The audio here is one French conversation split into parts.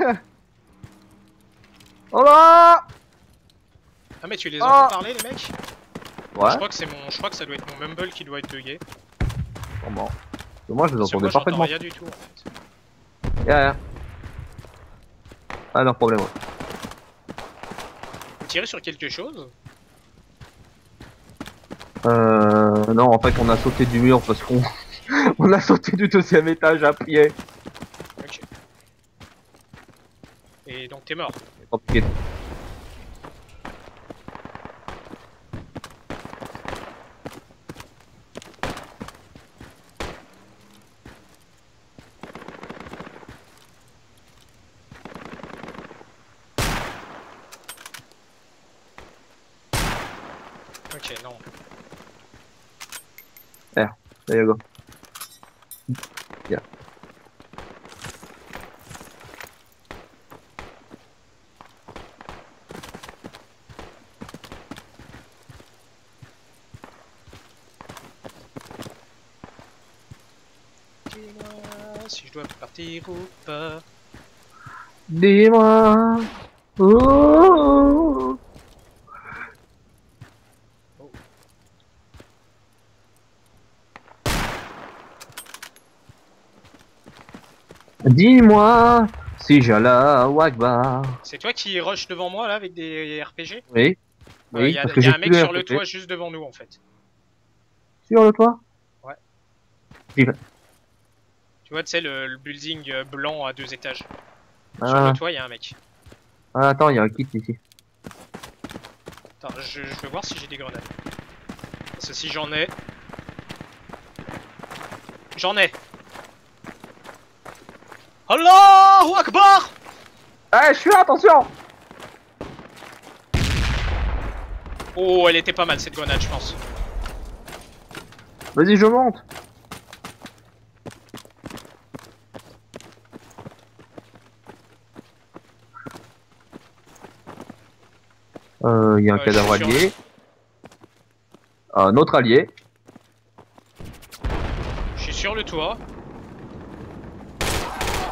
Oh là Ah mais tu les Oh. entends parler les mecs Ouais, Je crois que c'est mon, je crois que ça doit être mon mumble qui doit être bugué. sûrement. Parce que Moi je les entendais parfaitement. rien du tout en fait. Yeah, yeah. Ah non, problème. ouais. Vous tirez sur quelque chose? Euh, non, en fait, on a sauté du mur parce qu'on on a sauté du deuxième étage à pied. Ok. Et donc t'es mort. C'est compliqué. Ok, non. There you go. Yeah. Dis-moi si je dois partir ou pas. Dis-moi. Oh. Dis-moi si j'allais au Akbar. C'est toi qui rush devant moi là avec des RPG Oui. Il Oui, y a, parce y a j'ai un mec sur le toit juste devant nous en fait. Sur le toit? Ouais. Tu vois, tu sais, le, le building euh, blanc à deux étages. Sur Ah, le toit, il y a un mec. ah, attends, il y a un kit ici. Attends, je, je vais voir si j'ai des grenades. Parce que si j'en ai... J'en ai Allahu Akbar Eh, je suis là, attention Oh, elle était pas mal cette grenade, je pense. Vas-y, je monte. Euh, il y a un Ouais, cadavre allié. Un autre allié. Je suis sur le toit.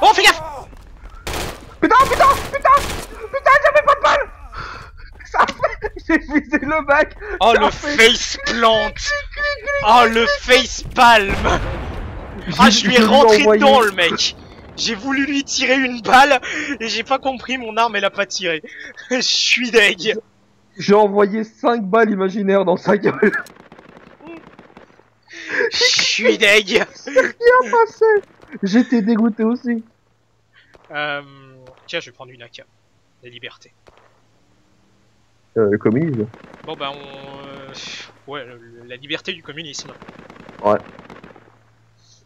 Oh, fais gaffe Putain, putain, putain Putain, j'avais pas de balle Ça fait... J'ai visé le mec Oh, le fait- face plant Oh, le face palm Ah, je lui ai rentré dedans, le mec J'ai voulu lui tirer une balle et j'ai pas compris, mon arme elle a pas tiré. Je suis deg. J'ai envoyé 5 balles imaginaires dans sa gueule Je suis deg. Bien passé. J'étais dégoûté aussi. Euh, tiens, je vais prendre une AK. La liberté. Euh, le communisme. Bon bah on... euh, ouais, le- la liberté du communisme.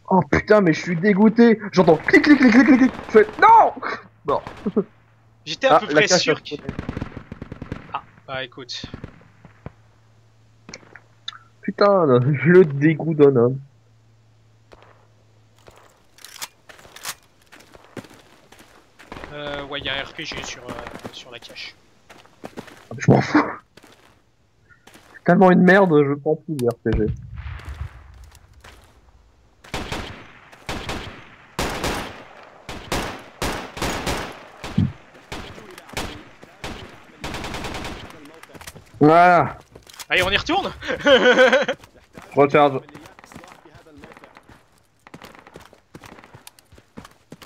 Oh putain, mais je suis dégoûté. J'entends clic clic clic clic clic clic. Je fais non. J'étais à Ah, peu la près cache sûr que... Bah écoute. Putain, le dégoût d'un homme. Euh, ouais, y a un RPG sur, euh, sur la cache. Ah, Je m'en fous. C'est tellement une merde, je prends plus le RPG. Voilà, Allez, on y retourne recharge.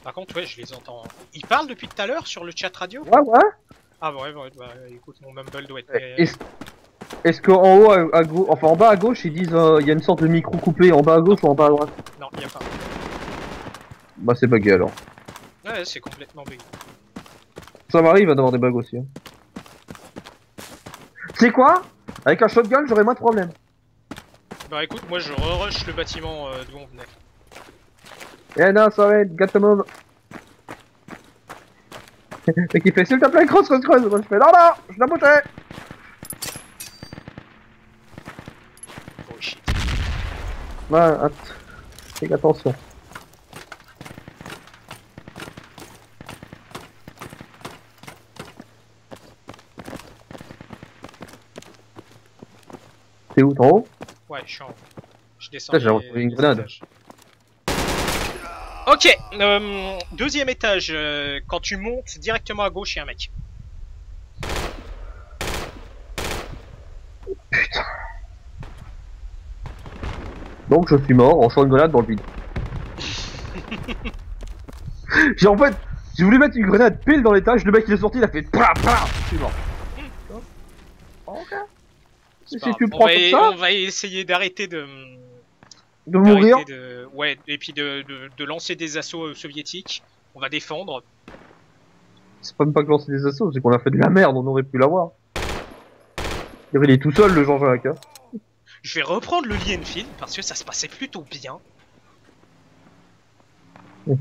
Par contre, ouais, je les entends. Ils parlent depuis tout à l'heure sur le chat radio? Ouais, ouais. Ah ouais, ouais, bah écoute, mon mumble doit être... Est-ce est-ce qu'en haut, à, à gau- enfin en bas à gauche, ils disent euh, il y a une sorte de micro coupé en bas à gauche ou en bas à droite? Non, y a pas. Bah c'est bugué alors. Ouais, c'est complètement bugué. Ça m'arrive d'avoir des bugs aussi. Hein. C'est quoi? Avec un shotgun, j'aurais moins de problèmes. Bah écoute, moi je re-rush le bâtiment euh, d'où on venait. Eh non, ça va être, the move. Et qui fait s'il te plaît, creuse, creuse, creuse. Moi je fais non, non, je l'ai bouché. Oh shit. Ouais, att- attention. Haut Ouais, je suis en... Je descends. Putain, j'ai retrouvé une grenade. étages. Ok, euh, deuxième étage. euh, quand tu montes directement à gauche, il y a un mec. Donc je suis mort en chantant une grenade dans le vide. J'ai en fait, j'ai voulu mettre une grenade pile dans l'étage, le mec il est sorti, il a fait PAM Je suis mort. Si tu le on, va, comme ça, on va essayer d'arrêter de. de mourir, de. Ouais, et puis de, de, de lancer des assauts euh, soviétiques. On va défendre. c'est pas même pas que lancer des assauts, c'est qu'on a fait de la merde, on aurait pu l'avoir. Il est tout seul le Jean-Jacques. Hein. Je vais reprendre le lie Enfield parce que ça se passait plutôt bien.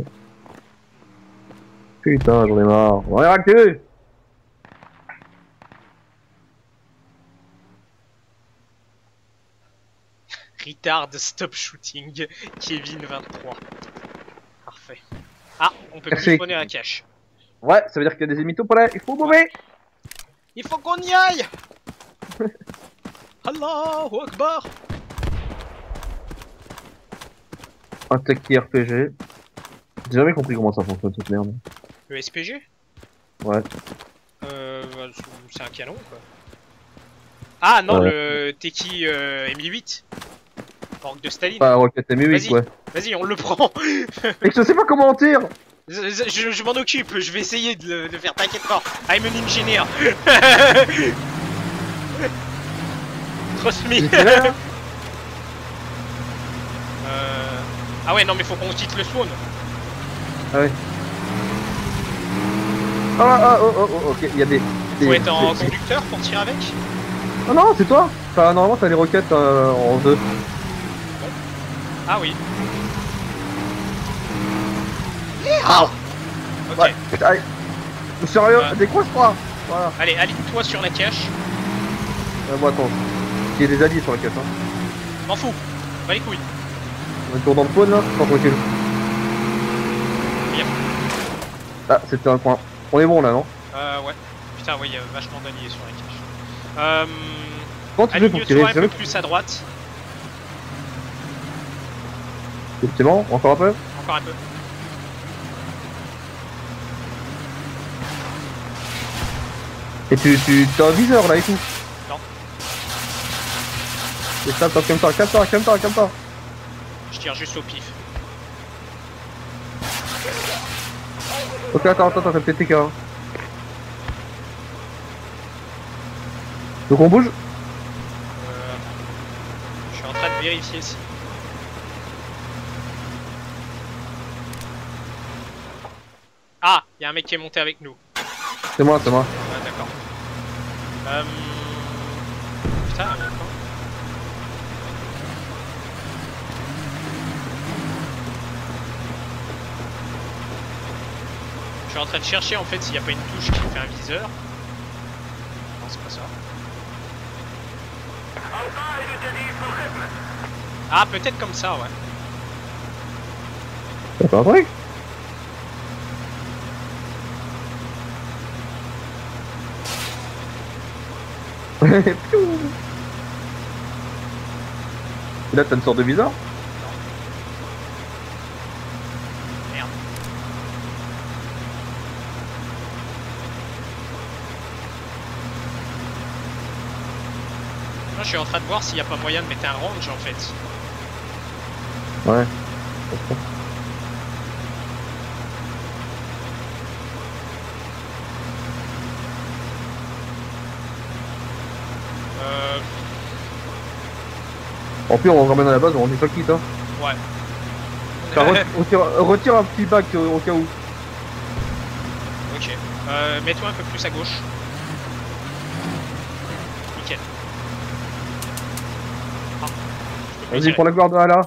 Putain, j'en ai marre. On va Retard stop shooting. Kevin 23. Parfait. Ah, on peut plus spawner la cache. Ouais, ça veut dire qu'il y a des ennemis tout près, il faut mourir Il faut qu'on y aille Allahu Akbar Attaque qui RPG. J'ai jamais compris comment ça fonctionne cette merde. Le SPG Ouais. Euh, bah, c'est un canon quoi. Ah non, Ouais. le Teki euh, Mi-8. Orgue de Staline. Pas Rocket M8, Vas-y. ouais. Vas-y, on le prend. Et que je sais pas comment on tire Je, je- je m'en occupe, je vais essayer de le, de faire, t'inquiète pas. I'm an engineer. Trust me. Hein. Euh, Ah ouais, non mais faut qu'on quitte le spawn. Ah ouais. Ah, ah, oh, oh, oh, ok, il y a des... des- Faut être en des- conducteur pour tirer avec? Ah non, c'est toi Enfin, normalement, t'as les roquettes euh, en deux. Ah oui. Ah Ok. Ouais, putain, allez. Sérieux, Ouais. décroche-toi Voilà. Allez, aligne-toi sur la cache. Euh, bon, attends. Il y a des alliés sur la caisse, hein. M'en fous. Va les couilles. On est toujours dans le spawn, là Pas tranquille. Yep. Ah, c'était un coin. On est bon, là, non? Euh, ouais. Putain, ouais, il y a vachement d'alliés sur la cache. Euh, Comment tu fais pour tirer aligne-toi un peu plus à droite. C'est bon Encore un peu Encore un peu. Et tu, tu, t'as un viseur, là, et tout Non. Et ça, attends, calme-toi, calme-toi, calme-toi, calme-toi Je tire juste au pif. Ok, attends, attends, attends, peut-être TK. Donc on bouge Euh, je suis en train de vérifier si. Ah, il y a un mec qui est monté avec nous. C'est moi, c'est moi. Ah, d'accord. Euh... Putain, quoi Je suis en train de chercher en fait s'il n'y a pas une touche qui fait un viseur. Non, c'est pas ça. Ah, peut-être comme ça, ouais. T'as pas un truc Piou. Et là, t'as une sorte de bizarre Merde. Moi, je suis en train de voir s'il n'y a pas moyen de mettre un range en fait. Ouais. Euh, En plus, on ramène à la base, on est pas quitte, hein. ouais. Re- retire, retire un petit bac euh, au cas où. ok. Euh, Mets-toi un peu plus à gauche. Nickel. Ah. Vas-y, prends la garde là.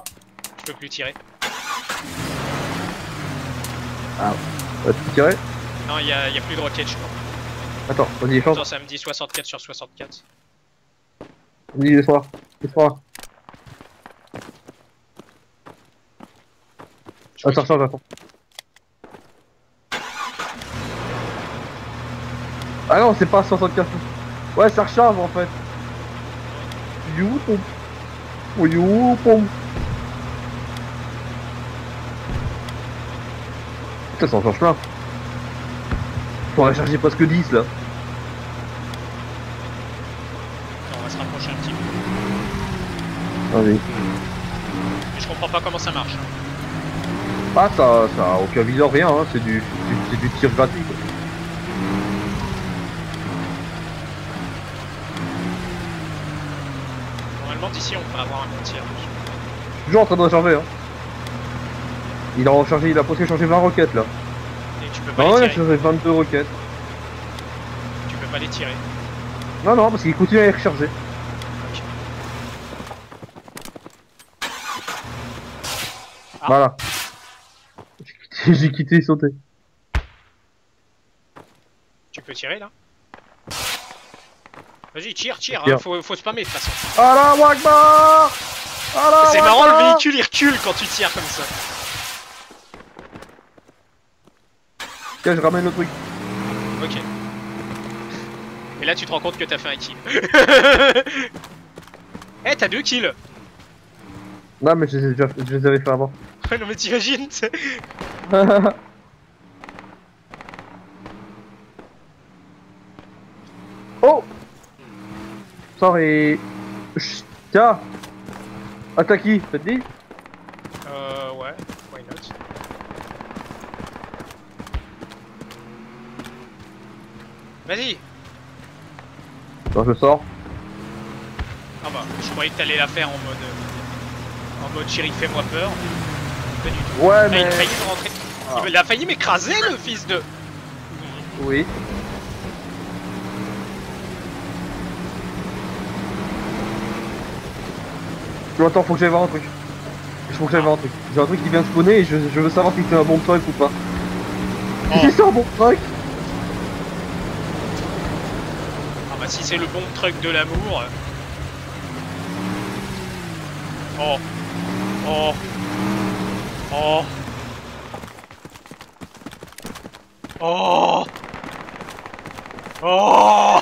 Je peux plus tirer. Euh, tu peux tirer Non, il y y a plus de roquettes, je crois. Attends, vas-y. Attends, ça me dit 64 sur 64. Vas-y, laisse-moi. Laisse-moi. Attends, change, attends. Ah non, c'est pas 64. Ouais, ça recharge en fait. You, pom. Oh, you, pom. Putain, ça en change plein. On va charger presque 10 là. On va se rapprocher un petit peu. Vas-y. Mais je comprends pas comment ça marche. Ah, ça, ça a aucun viseur, rien, hein. c'est du, du- c'est du tir gratuit. Quoi. Normalement, d'ici, on peut avoir un bon tir. Toujours en train de recharger, hein. Il a rechargé, il a presque chargé 20 roquettes là. Et tu peux pas Non, les il a tirer. chargé 22 roquettes. Tu peux pas les tirer. Non, non, parce qu'il continue à les recharger. Ok. Ah. Voilà. J'ai quitté, sauté. Tu peux tirer là Vas-y, tire, tire, hein, faut, faut spammer de toute façon. Allah Wakbar Allah C'est marrant, le véhicule il recule quand tu tires comme ça. Tiens, je ramène le truc. Ok. Et là, tu te rends compte que t'as fait un kill. Eh, t'as deux kills Non, mais je les, ai déjà- je les avais fait avant. Non mais t'imagines t'sais. oh Sorry. Chut, Tiens Attaque qui Ça te dit? Euh, ouais, why not? Vas-y Non, je sors. Ah bah, je croyais que t'allais la faire en mode... En mode chéri, fais-moi peur. Pas du tout. Ouais, mais... il a failli me rentrer... Ah. Il a failli m'écraser, le fils de... Oui. Non, attends, faut que j'aille voir un truc. Faut que j'aille voir un truc. J'ai un truc qui vient de spawner et je, je veux savoir si c'est un bon truc ou pas. Oh. Si c'est un bon truc Ah bah si c'est le bon truc de l'amour... Oh Oh. Oh. Oh. Oh.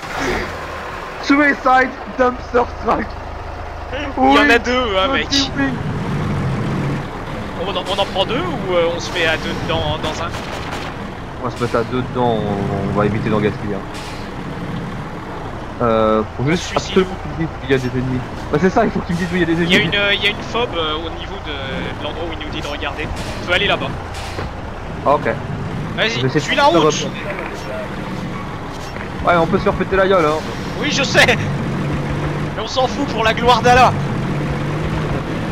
Suicide Dumpster Strike. Il y en a deux, hein, mec. on en, on en prend deux ou euh, on se fait à deux dans, dans un? On va se mettre à deux dedans, on, on va éviter d'en gaspiller. hein. Euh, faut juste absolument qu'il y a des ennemis. Bah c'est ça, il faut qu'il me dise où il y a des ennemis. Il y a une, euh, il y a une fob euh, au niveau de, de l'endroit où il nous dit de regarder. On peut aller là-bas. Ah, ok. Vas-y, Je suis la route. Ouais, on peut se faire péter la gueule, hein. Oui, je sais Mais on s'en fout pour la gloire d'Allah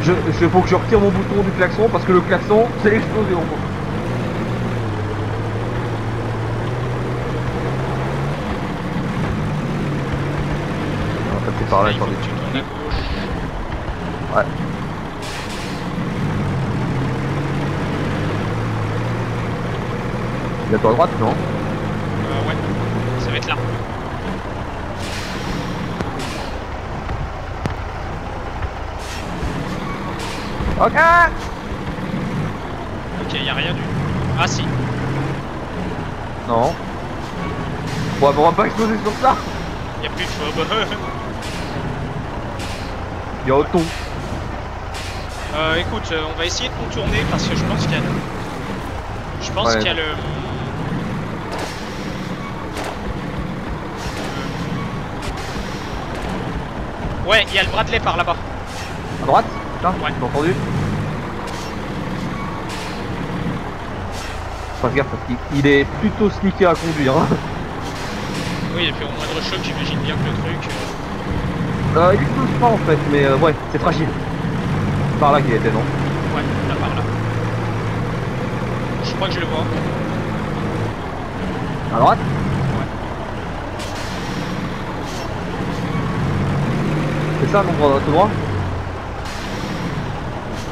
Je, je, faut que je retire mon bouton du klaxon parce que le klaxon, c'est l'explosion. c'est par là, Il faut attendez. que tu tournes à gauche. Ouais. Il est à droite, non Euh, ouais. Ça va être là. Ok Ok, y a rien du Ah si. Non. Bon, on va pas exploser sur ça Y a plus de fob. Il y a auton. Euh, écoute, euh, on va essayer de contourner parce que je pense qu'il y a... Je pense Ouais. qu'il y a le... Ouais, il y a le Bradley par là-bas. À droite Là Ouais. T'as entendu Fasse gaffe parce qu'il il est plutôt sneaké à conduire. hein. Oui, et puis au moindre choc, j'imagine bien que le truc... euh, Euh, il explose pas en fait, mais euh, ouais, c'est fragile. Par là qu'il était, non Ouais, là par là. Je crois que je le vois. À droite C'est ça l'endroit tout droit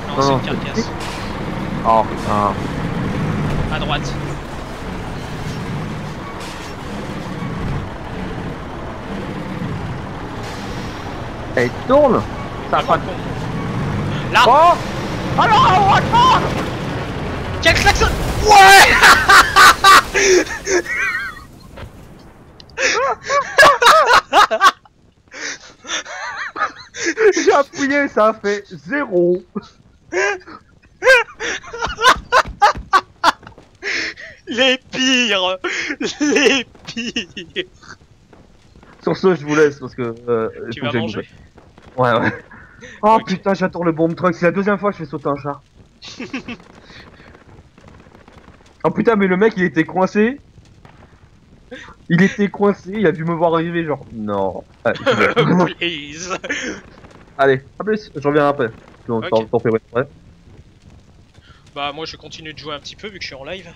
Non, Non, c'est une c'est carcasse. Oh putain. À droite. Elle tourne Ça Là Oh Alors, what Quel klaxon Ouais J'ai appuyé, ça a fait zéro Les pires Les pires Sur ce, je vous laisse parce que. Euh, Tu vas manger. Ouais, ouais. Oh putain, j'attends le bomb truck. C'est la deuxième fois que je fais sauter un chat. oh putain, mais le mec il était coincé. Il était coincé, il a dû me voir arriver, genre. Non. Please Allez, à plus, je reviens après. T'en- fais ouais. Bah moi je vais continuer de jouer un petit peu vu que je suis en live.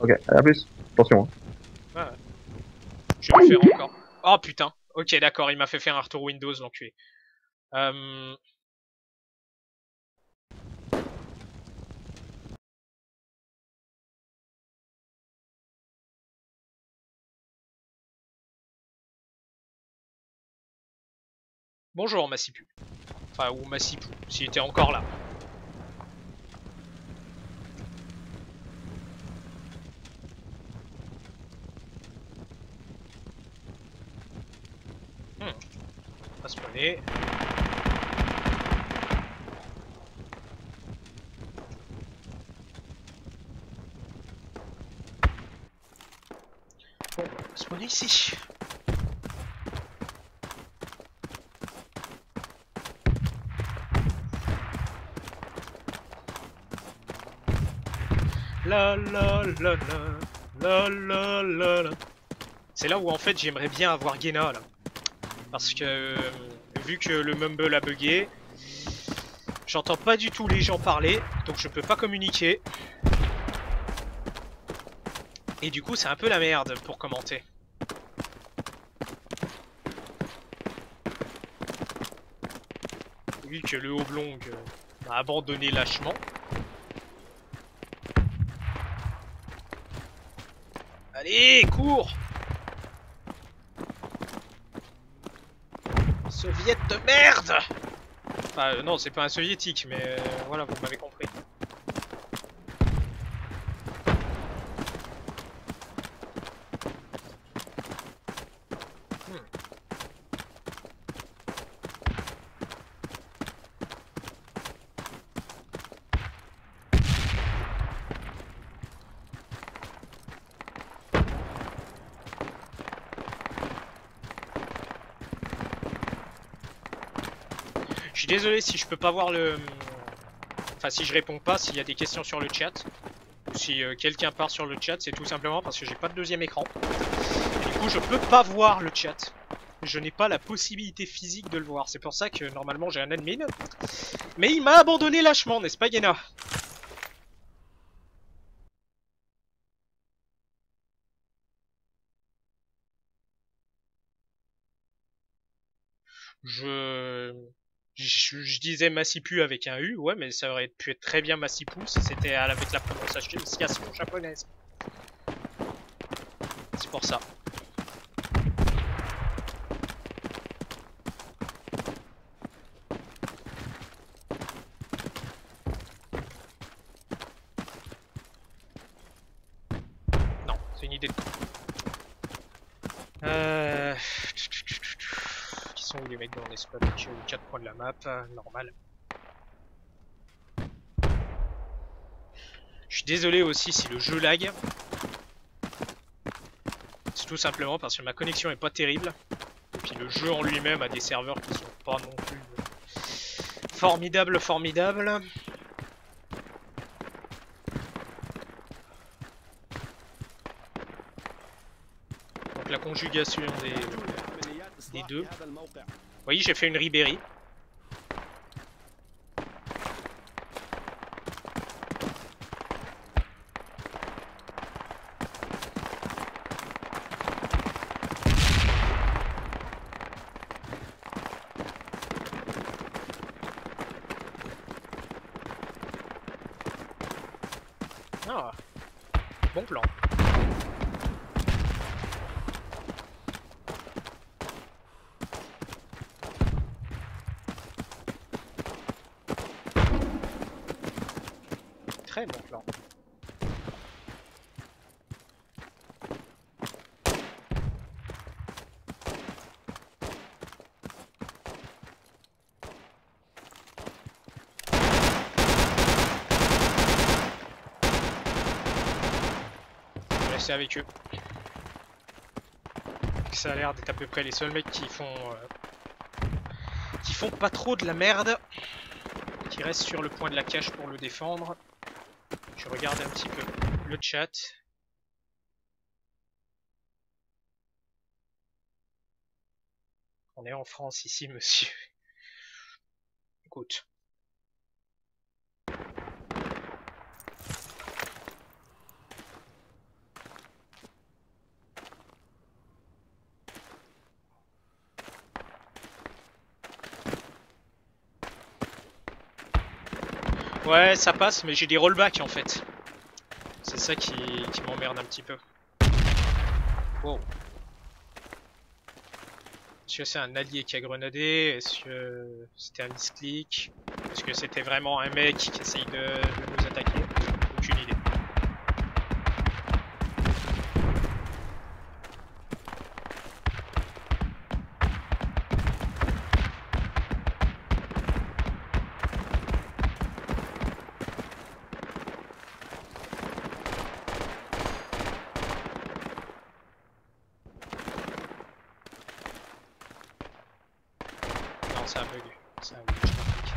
Ok, à plus. Attention. Hein. Je vais le faire encore. Oh putain Ok d'accord, il m'a fait faire un retour Windows l'enculé. Bonjour Massipu. Enfin, ou Massipou, s'il était encore là. Hmm. On va. Spawner ici. La la la la la la la la. C'est là où en fait j'aimerais bien avoir Gena là. Parce que euh, vu que le Mumble a bugué, j'entends pas du tout les gens parler, donc je peux pas communiquer. Et du coup c'est un peu la merde pour commenter. Que le Oblong euh, m'a abandonné lâchement. Allez, cours Soviet de merde Enfin, euh, non, c'est pas un soviétique, mais euh, voilà, vous m'avez compris. Hmm. Je suis désolé si je peux pas voir le... Enfin, si je réponds pas, s'il y a des questions sur le chat. Ou si euh, quelqu'un part sur le chat, c'est tout simplement parce que j'ai pas de deuxième écran. Du coup, je peux pas voir le chat. Je n'ai pas la possibilité physique de le voir. C'est pour ça que normalement j'ai un admin. Mais il m'a abandonné lâchement, n'est-ce pas, Yena Je... Je, disais Massipu avec un U, ouais, mais ça aurait pu être très bien Massipu si c'était avec la prononciation japonaise. C'est pour ça. Non, c'est une idée de con. Euh... Qui sont mecs dans l'espace aux quatre coins de la map euh, Normal. Je suis désolé aussi si le jeu lag. C'est tout simplement parce que ma connexion est pas terrible. Et puis le jeu en lui-même a des serveurs qui sont pas non plus formidables, formidables. Donc la conjugation des deux. Voyez, j'ai fait une Ribéry. Ah, bon plan. Très bon plan. Avec eux. Ça a l'air d'être à peu près les seuls mecs qui font... euh, qui font pas trop de la merde. Qui restent sur le point de la cache pour le défendre. Je regarde un petit peu le chat. On est en France ici, monsieur. Écoute. Ouais, ça passe, mais j'ai des rollbacks en fait. C'est ça qui, qui m'emmerde un petit peu. Wow. Est-ce que c'est un allié qui a grenadé? Est-ce que c'était un misclick? Est-ce que c'était vraiment un mec qui essaye de, de nous attaquer Aucune idée. Non, c'est un bug. C'est un bug, je m'arrête.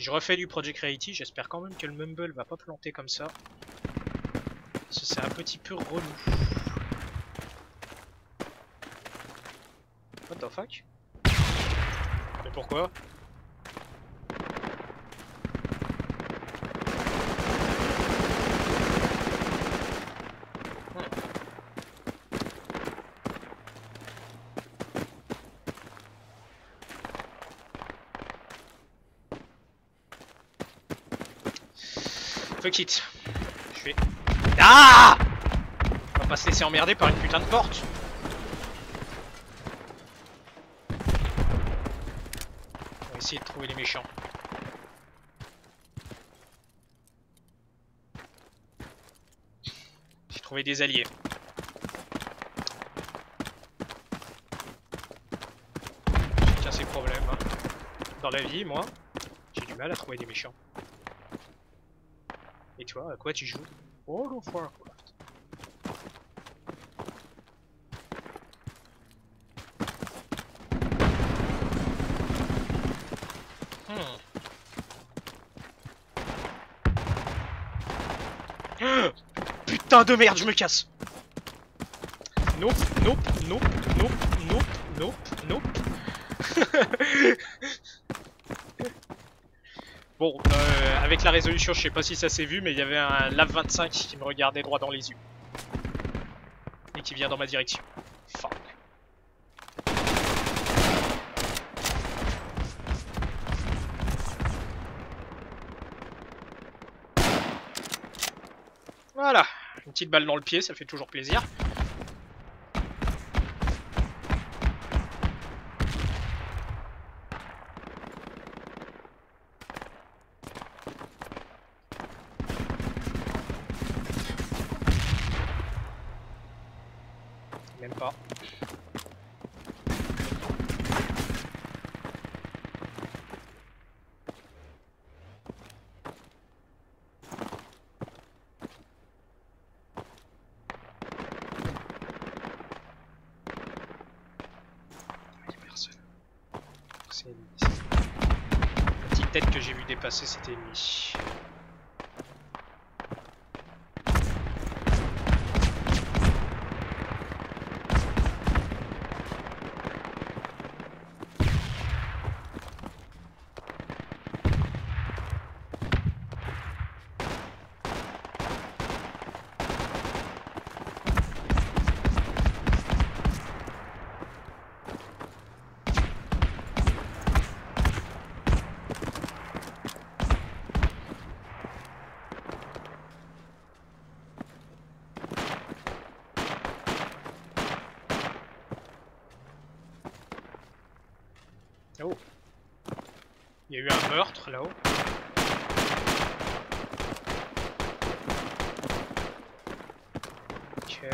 Je refais du Project Reality, j'espère quand même que le Mumble va pas planter comme ça. Parce que c'est un petit peu relou. What the fuck? Mais pourquoi? It. Je vais... Ah On va pas se laisser emmerder par une putain de porte. On va essayer de trouver les méchants. J'ai trouvé des alliés. Chacun ses problèmes. hein. Dans la vie, moi, j'ai du mal à trouver des méchants. Et toi, à quoi tu joues World of Warcraft. Putain de merde, je me casse. Nope, nope, nope, nope, nope, nope, nope. bon, euh, avec la résolution, je sais pas si ça s'est vu, mais il y avait un Lave 25 qui me regardait droit dans les yeux. Et qui vient dans ma direction. Voilà, une petite balle dans le pied, ça fait toujours plaisir. Même pas. Il y a personne. C'est ennemi. La petite tête que j'ai meurtre là-haut. Ok.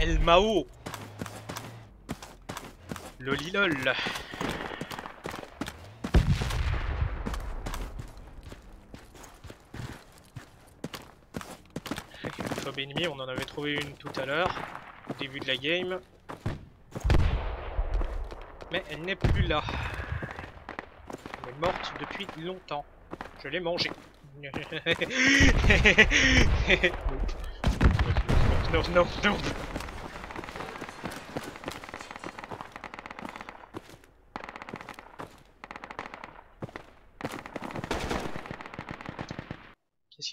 El Mao Lolilol Fob ennemi, on en avait trouvé une tout à l'heure, au début de la game. Mais elle n'est plus là. Elle est morte depuis longtemps. Je l'ai mangée. non, non, non.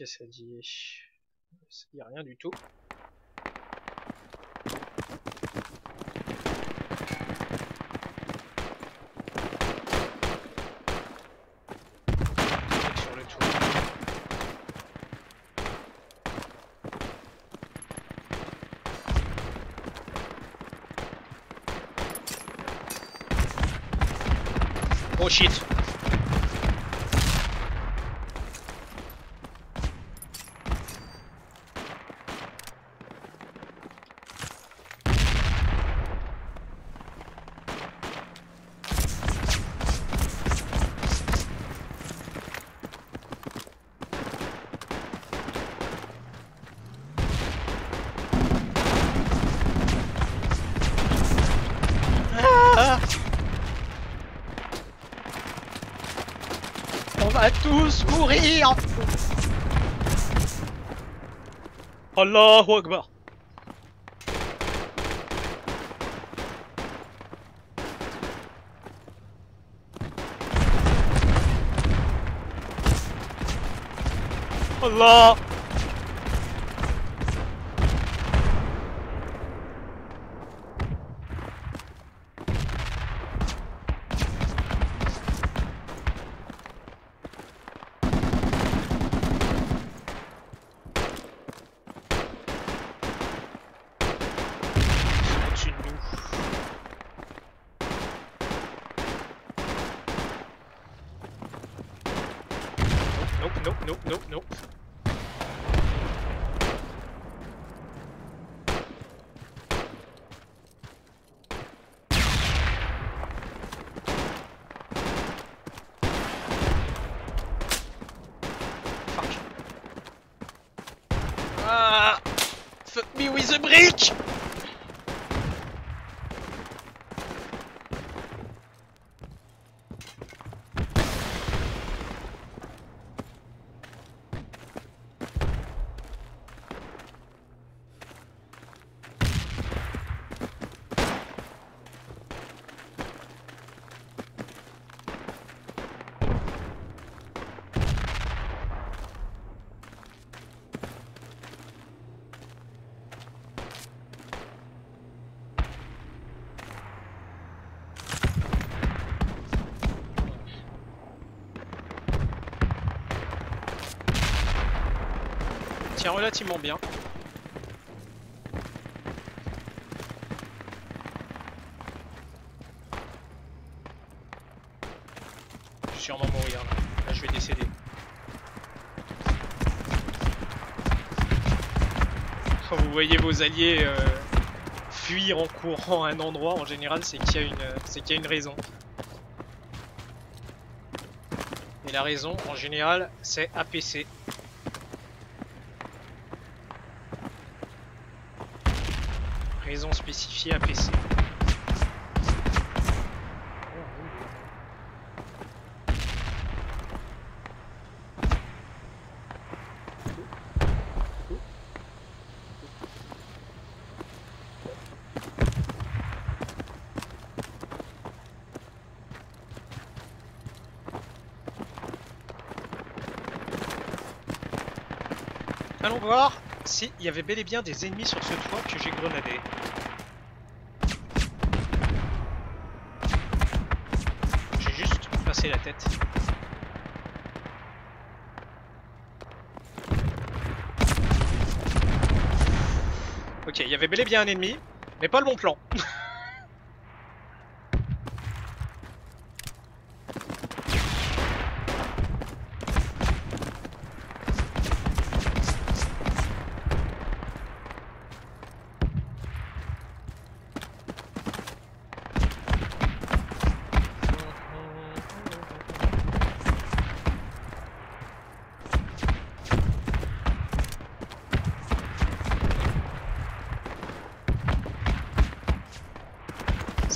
Qu'est-ce que ça dit Ça dit rien du tout. Oh shit Ah On va tous mourir. Allahu Akbar. Allah au-dessus de nous. Nope, nope, nope, nope, nope. Fuck. Ah! Fuck me with a brick! Relativement bien. Je vais sûrement mourir là. Je vais décéder. Quand vous voyez vos alliés euh, fuir en courant un endroit, en général une, c'est qu'il y a une raison. Et la raison, en général, c'est APC. Allons voir s'il y avait bel et bien des ennemis sur ce toit que j'ai grenadé. la tête. Ok, il y avait bel et bien un ennemi, mais pas le bon plan.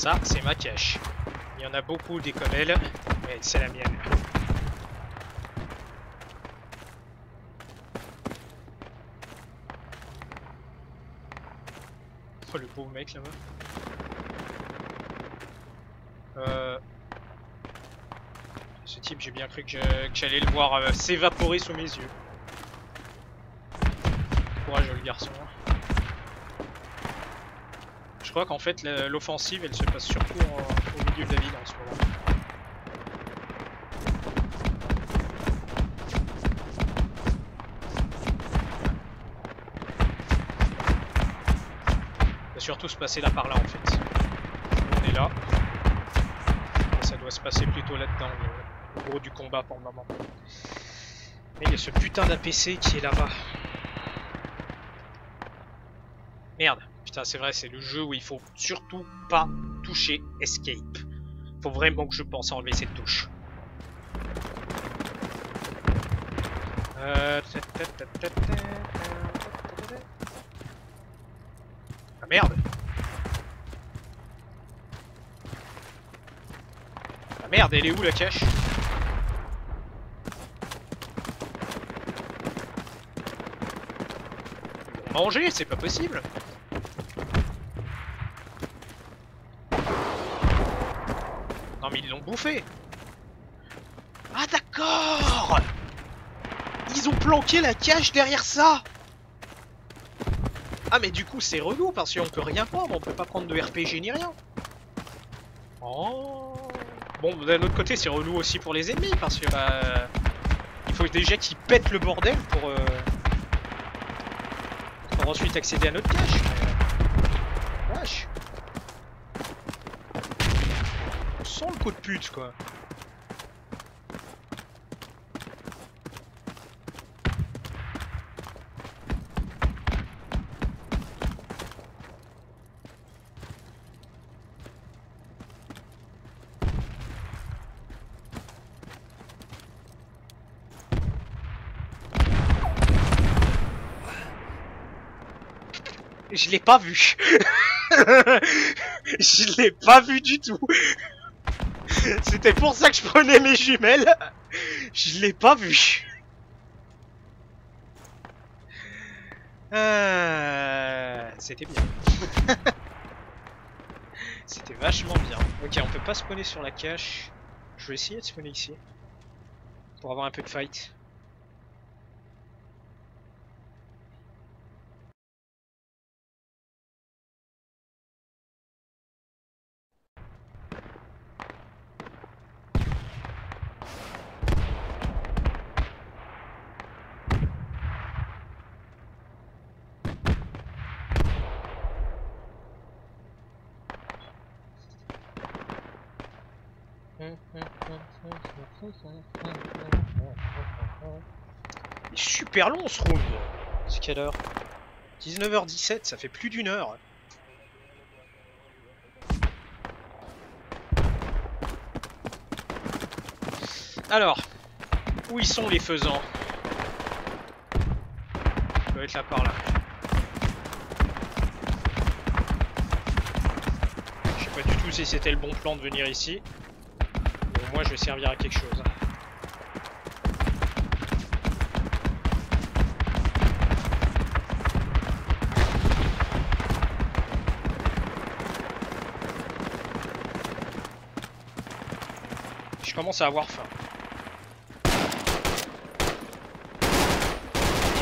Ça, c'est ma cache. Il y en a beaucoup des comme elle, mais c'est la mienne. Le pauvre mec là-bas. Euh... Ce type, j'ai bien cru que j'allais le voir euh, s'évaporer sous mes yeux. Courage le garçon. Crois qu'en fait l'offensive elle se passe surtout au milieu de la ville en ce moment. Ça va surtout se passer là par là en fait. On est là. Ça doit se passer plutôt là-dedans, le gros du combat pour le moment. Mais il y a ce putain d'APC qui est là-bas. Merde, c'est vrai, c'est le jeu où il faut surtout pas toucher Escape. Faut vraiment que je pense à enlever cette touche. Ah merde Ah merde, elle est où la cache? Manger, c'est pas possible ils l'ont bouffé. Ah d'accord. Ils ont planqué la cache derrière ça. Ah mais du coup c'est relou parce qu'on peut rien prendre, on peut pas prendre de RPG ni rien. Oh. Bon d'un autre côté c'est relou aussi pour les ennemis parce que bah... Il faut déjà qu'ils pètent le bordel pour... euh, pour ensuite accéder à notre cache mais, euh, Wesh Pute quoi Je l'ai pas vu. je l'ai pas vu du tout. C'était pour ça que je prenais mes jumelles. Je l'ai pas vu. Euh, C'était bien. C'était vachement bien. Ok, on peut pas spawner sur la cache. Je vais essayer de spawner ici. Pour avoir un peu de fight. Il est super long ce round. C'est quelle heure? 19h17, ça fait plus d'une heure. Alors, où ils sont les faisans? Ça doit être là par là. Je sais pas du tout si c'était le bon plan de venir ici. Mais au moins je vais servir à quelque chose. Je commence à avoir faim.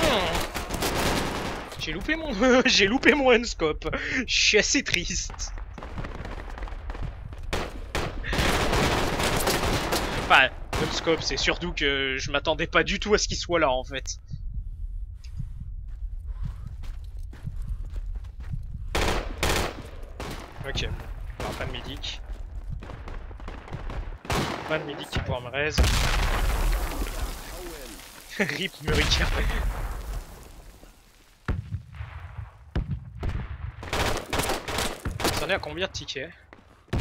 Hmm. J'ai loupé mon j'ai loupé mon unscope. Je suis assez triste. Enfin, unscope, c'est surtout que je m'attendais pas du tout à ce qu'il soit là en fait. Ok, alors pas de médic. Pas de médic qui pourra me raise. Rip Murica. Ça en est à combien de tickets? Euh,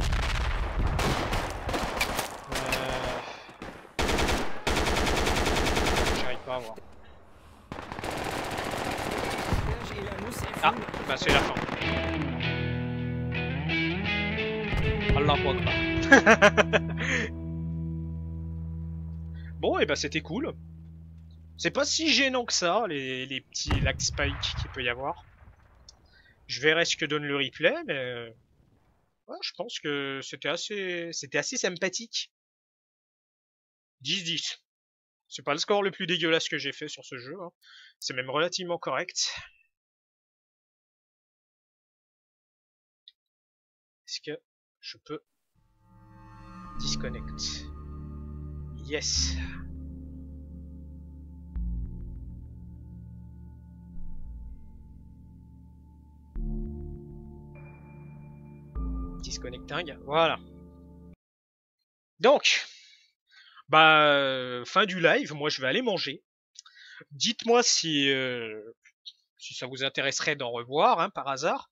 J'arrive pas à voir. Ah, bah c'est la fin. Allahu Akbar. et bah c'était cool. C'est pas si gênant que ça, les, petits lag spikes qu'il peut y avoir. Je verrai ce que donne le replay, mais euh, je pense que c'était assez, c'était assez sympathique. 10-10. C'est pas le score le plus dégueulasse que j'ai fait sur ce jeu. hein. C'est même relativement correct. Est-ce que je peux disconnect? Yes. Disconnecting, voilà. Donc, bah, euh, fin du live, moi je vais aller manger. Dites-moi si, euh, ça vous intéresserait d'en revoir, hein, par hasard.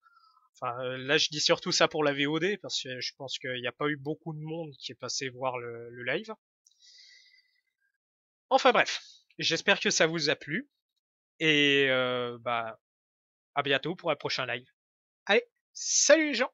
Enfin, euh, là, je dis surtout ça pour la VOD, parce que je pense qu'il n'y a pas eu beaucoup de monde qui est passé voir le, live. Enfin bref, j'espère que ça vous a plu. Et bah, à bientôt pour un prochain live. Allez, salut les gens